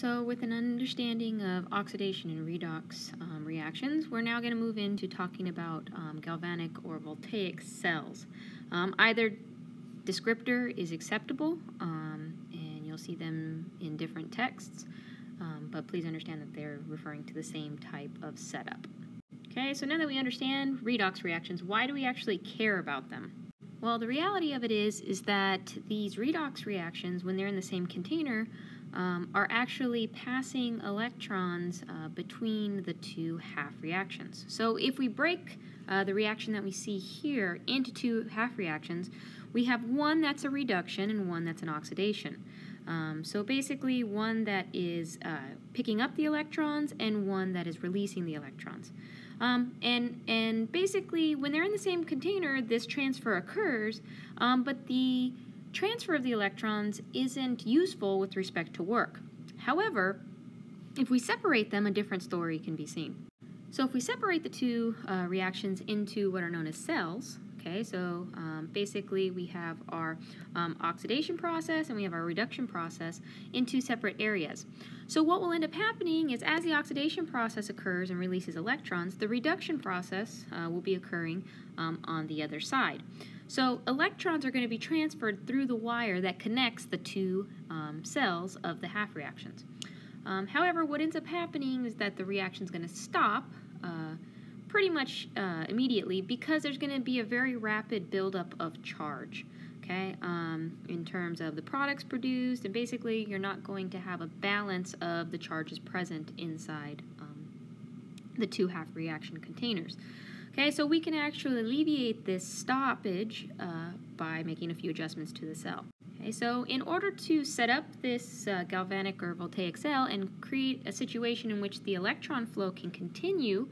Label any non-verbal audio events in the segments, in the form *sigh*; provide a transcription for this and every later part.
So with an understanding of oxidation and redox um, reactions, we're now going to move into talking about um, galvanic or voltaic cells. Um, either descriptor is acceptable, um, and you'll see them in different texts, um, but please understand that they're referring to the same type of setup. Okay, so now that we understand redox reactions, why do we actually care about them? Well, the reality of it is, is that these redox reactions, when they're in the same container, um, are actually passing electrons uh, between the two half reactions. So if we break uh, the reaction that we see here into two half reactions, we have one that's a reduction and one that's an oxidation. Um, so basically one that is uh, picking up the electrons and one that is releasing the electrons. Um, and, and basically when they're in the same container, this transfer occurs, um, but the transfer of the electrons isn't useful with respect to work. However, if we separate them, a different story can be seen. So if we separate the two uh, reactions into what are known as cells, okay, so um, basically we have our um, oxidation process and we have our reduction process in two separate areas. So what will end up happening is as the oxidation process occurs and releases electrons, the reduction process uh, will be occurring um, on the other side. So electrons are going to be transferred through the wire that connects the two um, cells of the half reactions. Um, however, what ends up happening is that the reaction is going to stop uh, pretty much uh, immediately because there's going to be a very rapid buildup of charge. Okay, um, in terms of the products produced, and basically you're not going to have a balance of the charges present inside um, the two half reaction containers. Okay, so we can actually alleviate this stoppage uh, by making a few adjustments to the cell. Okay, so in order to set up this uh, galvanic or voltaic cell and create a situation in which the electron flow can continue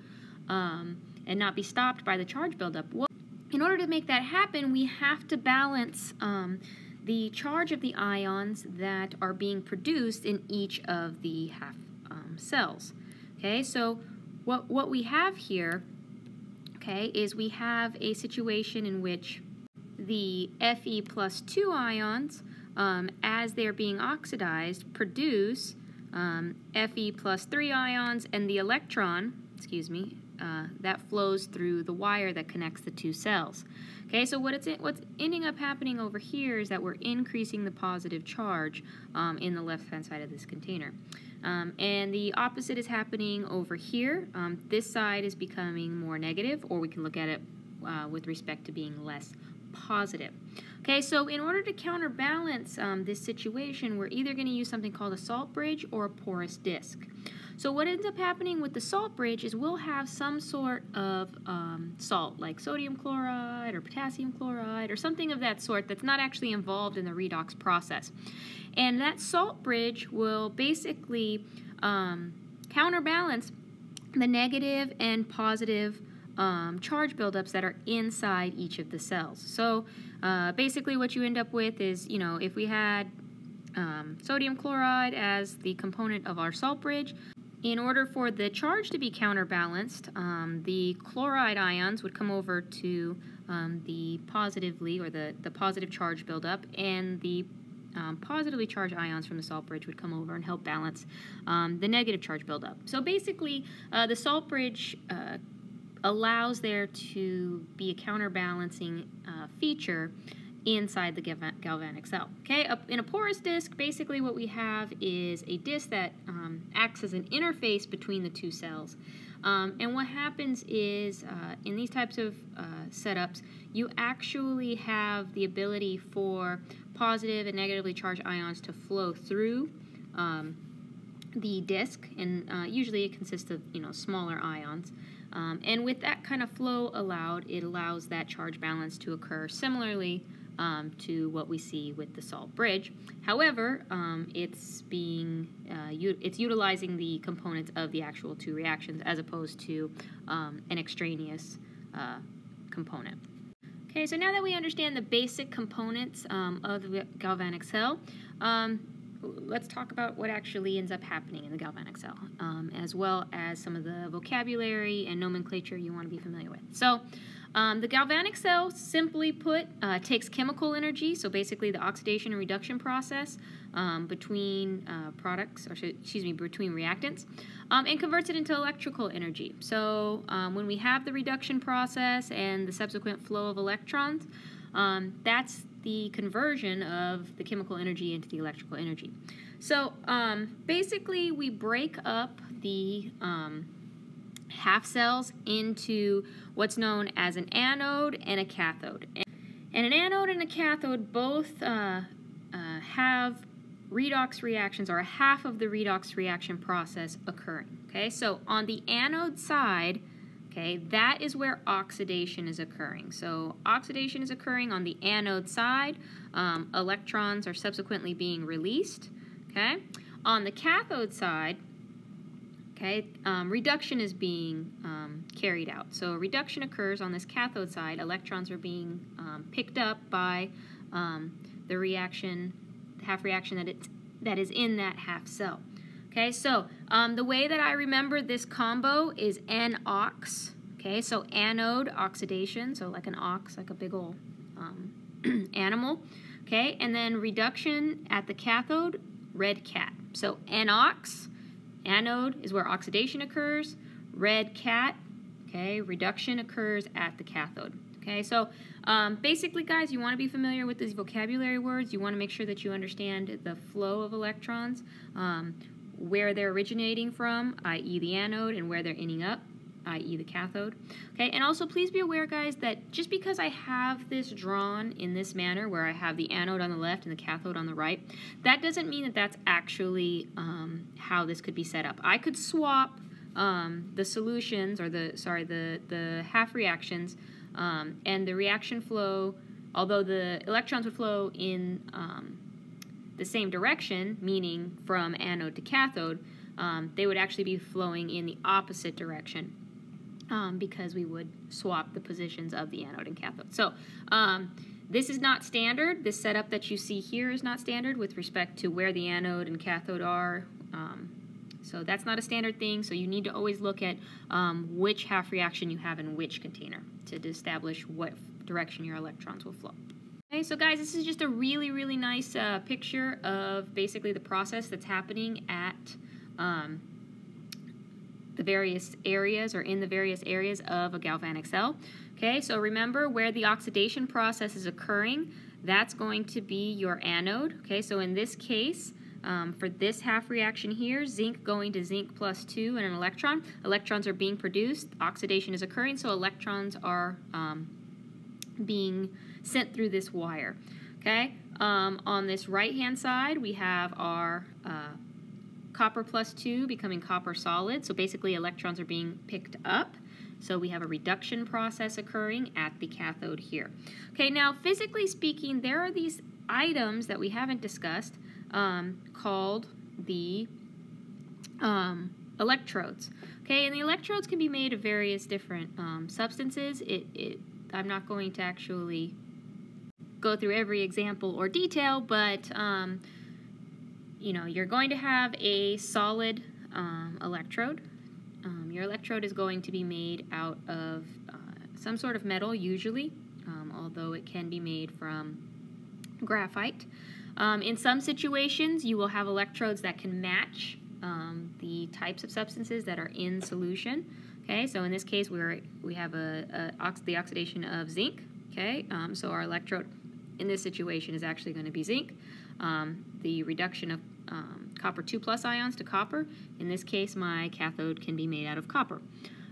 um, and not be stopped by the charge buildup, well, in order to make that happen, we have to balance um, the charge of the ions that are being produced in each of the half um, cells. Okay, so what, what we have here okay, is we have a situation in which the Fe plus 2 ions, um, as they're being oxidized, produce um, Fe plus 3 ions, and the electron, excuse me, uh, that flows through the wire that connects the two cells. Okay, so what it's what's ending up happening over here is that we're increasing the positive charge um, in the left-hand side of this container. Um, and the opposite is happening over here. Um, this side is becoming more negative, or we can look at it uh, with respect to being less positive. Okay, so in order to counterbalance um, this situation, we're either going to use something called a salt bridge or a porous disk. So what ends up happening with the salt bridge is we'll have some sort of um, salt, like sodium chloride or potassium chloride or something of that sort that's not actually involved in the redox process. And that salt bridge will basically um, counterbalance the negative and positive um, charge buildups that are inside each of the cells. So uh, basically what you end up with is, you know, if we had um, sodium chloride as the component of our salt bridge, in order for the charge to be counterbalanced, um, the chloride ions would come over to um, the positively, or the, the positive charge buildup, and the um, positively charged ions from the salt bridge would come over and help balance um, the negative charge buildup. So basically, uh, the salt bridge uh, allows there to be a counterbalancing uh, feature inside the galvanic cell. Okay, Up in a porous disk, basically what we have is a disk that um, acts as an interface between the two cells. Um, and what happens is, uh, in these types of uh, setups, you actually have the ability for positive and negatively charged ions to flow through um, the disk, and uh, usually it consists of you know smaller ions. Um, and with that kind of flow allowed, it allows that charge balance to occur similarly um, to what we see with the salt bridge. However, um, it's being uh, it's utilizing the components of the actual two reactions as opposed to um, an extraneous uh, component. Okay, so now that we understand the basic components um, of the galvanic cell, um, let's talk about what actually ends up happening in the galvanic cell, um, as well as some of the vocabulary and nomenclature you want to be familiar with. So, um, the galvanic cell, simply put, uh, takes chemical energy, so basically the oxidation and reduction process um, between uh, products, or excuse me, between reactants, um, and converts it into electrical energy. So um, when we have the reduction process and the subsequent flow of electrons, um, that's the conversion of the chemical energy into the electrical energy. So um, basically, we break up the um, half cells into what's known as an anode and a cathode. And an anode and a cathode both uh, uh, have redox reactions or a half of the redox reaction process occurring. Okay, so on the anode side, okay, that is where oxidation is occurring. So oxidation is occurring on the anode side. Um, electrons are subsequently being released. Okay, on the cathode side, okay, um, reduction is being um, carried out. So reduction occurs on this cathode side. Electrons are being um, picked up by um, the reaction, half reaction that it's that is in that half cell. Okay, so um, the way that I remember this combo is N-ox. Okay, so anode oxidation, so like an ox, like a big old um, *clears throat* animal. Okay, and then reduction at the cathode, red cat. So N-ox, anode is where oxidation occurs. Red cat, okay, reduction occurs at the cathode. Okay, so um, basically, guys, you want to be familiar with these vocabulary words. You want to make sure that you understand the flow of electrons, um, where they're originating from, i.e. the anode, and where they're ending up, i.e. the cathode. Okay, and also please be aware, guys, that just because I have this drawn in this manner, where I have the anode on the left and the cathode on the right, that doesn't mean that that's actually um, how this could be set up. I could swap um, the solutions, or the, sorry, the, the half reactions, um, and the reaction flow, although the electrons would flow in um, the same direction, meaning from anode to cathode, um, they would actually be flowing in the opposite direction um, because we would swap the positions of the anode and cathode. So um, this is not standard. This setup that you see here is not standard with respect to where the anode and cathode are. Um, so that's not a standard thing, so you need to always look at um, which half reaction you have in which container to establish what direction your electrons will flow. Okay, so guys, this is just a really, really nice uh, picture of basically the process that's happening at um, the various areas or in the various areas of a galvanic cell. Okay, so remember where the oxidation process is occurring, that's going to be your anode. Okay, so in this case, um, for this half reaction here, zinc going to zinc plus 2 and an electron. Electrons are being produced, oxidation is occurring, so electrons are um, being sent through this wire. Okay, um, on this right-hand side, we have our uh, copper plus 2 becoming copper solid, so basically electrons are being picked up. So we have a reduction process occurring at the cathode here. Okay, now physically speaking, there are these items that we haven't discussed um, called the um, electrodes. Okay, and the electrodes can be made of various different um, substances. It, it, I'm not going to actually go through every example or detail, but um, you know, you're going to have a solid um, electrode. Um, your electrode is going to be made out of uh, some sort of metal, usually, although it can be made from graphite. Um, in some situations, you will have electrodes that can match um, the types of substances that are in solution. Okay, so in this case, we're, we have a, a ox the oxidation of zinc. Okay, um, so our electrode in this situation is actually going to be zinc. Um, the reduction of um, copper 2 plus ions to copper, in this case, my cathode can be made out of copper.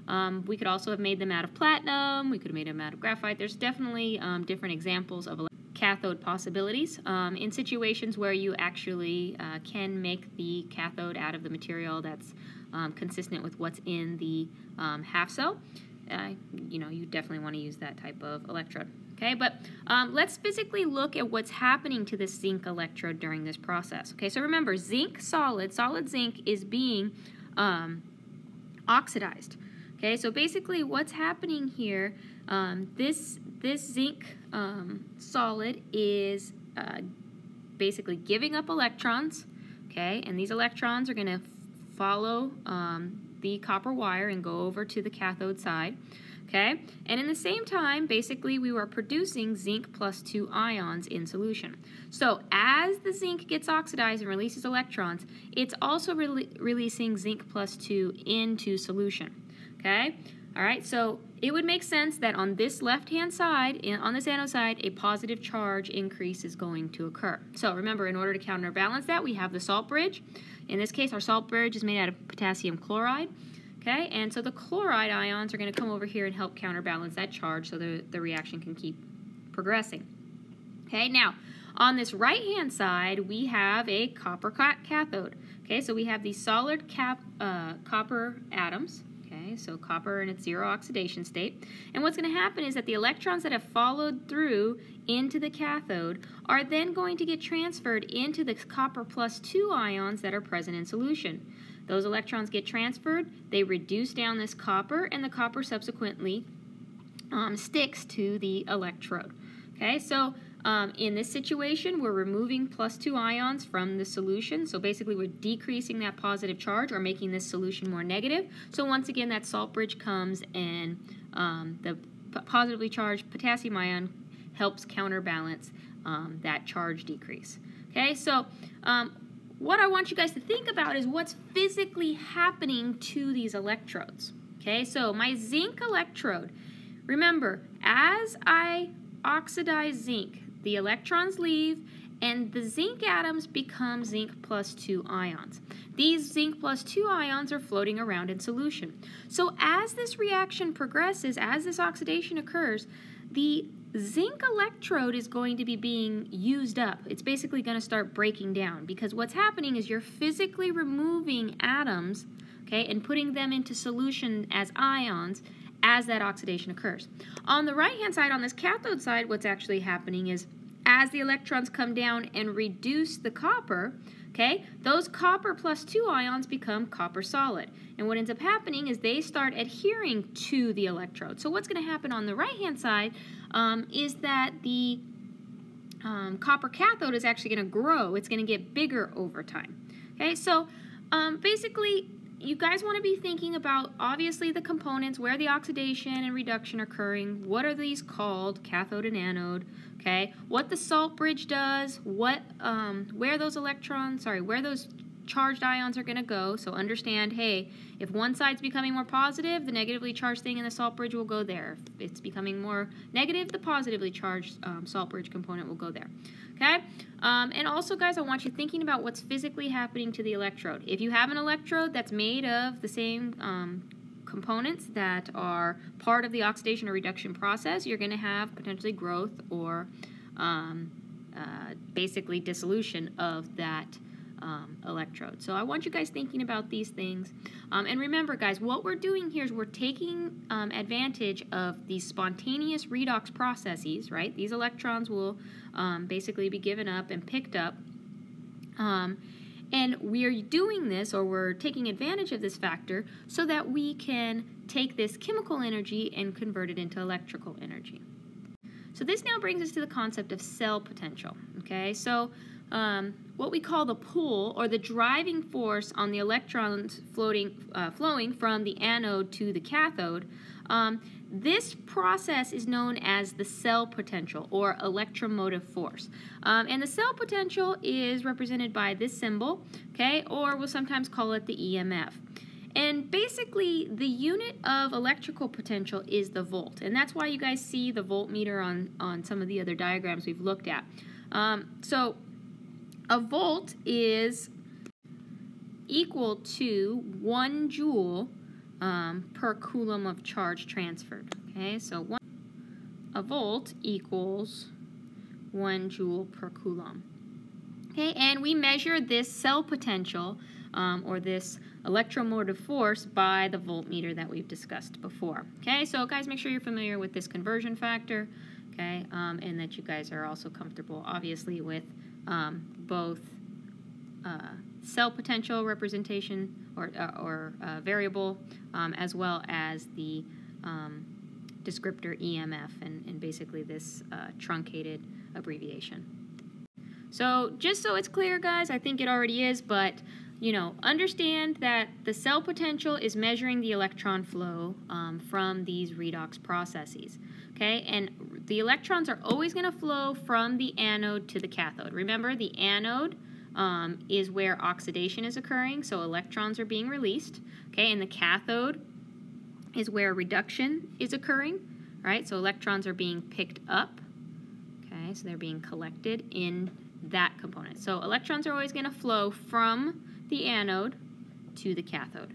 Um, we could also have made them out of platinum. We could have made them out of graphite. There's definitely different examples of cathode possibilities um, in situations where you actually uh, can make the cathode out of the material that's um, consistent with what's in the um, half cell. Uh, you know, you definitely want to use that type of electrode. Okay, but um, let's physically look at what's happening to the zinc electrode during this process. Okay, so remember, zinc solid, solid zinc is being um, oxidized. Okay, so basically what's happening here, um, this, this zinc um, solid is uh, basically giving up electrons okay? And these electrons are going to follow um, the copper wire and go over to the cathode side, okay? And in the same time, basically, we were producing zinc plus 2 ions in solution. So as the zinc gets oxidized and releases electrons, it's also re releasing zinc plus 2 into solution, okay? All right, so it would make sense that on this left-hand side, on this anode side, a positive charge increase is going to occur. So remember, in order to counterbalance that, we have the salt bridge. In this case, our salt bridge is made out of potassium chloride. Okay, and so the chloride ions are going to come over here and help counterbalance that charge so the, the reaction can keep progressing. Okay, now on this right-hand side, we have a copper cathode. Okay, so we have these solid cap, uh, copper atoms. Okay, so copper in its zero oxidation state. And what's going to happen is that the electrons that have followed through into the cathode are then going to get transferred into the copper plus 2 ions that are present in solution. Those electrons get transferred, they reduce down this copper, and the copper subsequently um, sticks to the electrode. Okay, so um, in this situation, we're removing plus two ions from the solution. So basically, we're decreasing that positive charge or making this solution more negative. So once again, that salt bridge comes and um, the positively charged potassium ion helps counterbalance um, that charge decrease. Okay, so um, what I want you guys to think about is what's physically happening to these electrodes. Okay, so my zinc electrode, remember, as I oxidize zinc, the electrons leave, and the zinc atoms become zinc plus 2 ions. These zinc plus 2 ions are floating around in solution. So as this reaction progresses, as this oxidation occurs, the zinc electrode is going to be being used up. It's basically going to start breaking down because what's happening is you're physically removing atoms, okay, and putting them into solution as ions as that oxidation occurs. On the right-hand side, on this cathode side, what's actually happening is as the electrons come down and reduce the copper, okay, those copper plus 2 ions become copper solid. And what ends up happening is they start adhering to the electrode. So what's going to happen on the right-hand side um, is that the um, copper cathode is actually going to grow. It's going to get bigger over time. Okay, so um, basically you guys want to be thinking about obviously the components, where the oxidation and reduction are occurring, what are these called, cathode and anode, okay, what the salt bridge does, what, um, where those electrons, sorry, where those charged ions are going to go. So understand, hey, if one side's becoming more positive, the negatively charged thing in the salt bridge will go there. If it's becoming more negative, the positively charged um, salt bridge component will go there. Okay? Um, and also, guys, I want you thinking about what's physically happening to the electrode. If you have an electrode that's made of the same um, components that are part of the oxidation or reduction process, you're going to have potentially growth or um, uh, basically dissolution of that um, electrode. So I want you guys thinking about these things. Um, and remember, guys, what we're doing here is we're taking um, advantage of these spontaneous redox processes, right? These electrons will um, basically be given up and picked up. Um, and we are doing this, or we're taking advantage of this factor, so that we can take this chemical energy and convert it into electrical energy. So this now brings us to the concept of cell potential. Okay, so um, what we call the pull or the driving force on the electrons floating, uh, flowing from the anode to the cathode. Um, this process is known as the cell potential or electromotive force. Um, and the cell potential is represented by this symbol, okay, or we'll sometimes call it the EMF. And basically, the unit of electrical potential is the volt. And that's why you guys see the voltmeter on, on some of the other diagrams we've looked at. Um, so a volt is equal to one joule um, per coulomb of charge transferred. Okay, so one, a volt equals one joule per coulomb. Okay, and we measure this cell potential um, or this electromotive force by the voltmeter that we've discussed before. Okay, so guys, make sure you're familiar with this conversion factor, okay, um, and that you guys are also comfortable, obviously, with um, both uh, cell potential representation or, uh, or uh, variable um, as well as the um, descriptor EMF and, and basically this uh, truncated abbreviation. So just so it's clear, guys, I think it already is, but you know, understand that the cell potential is measuring the electron flow um, from these redox processes. Okay, and the electrons are always going to flow from the anode to the cathode. Remember, the anode um, is where oxidation is occurring, so electrons are being released. Okay, and the cathode is where reduction is occurring, right? So electrons are being picked up. Okay, so they're being collected in that component. So electrons are always going to flow from the anode to the cathode.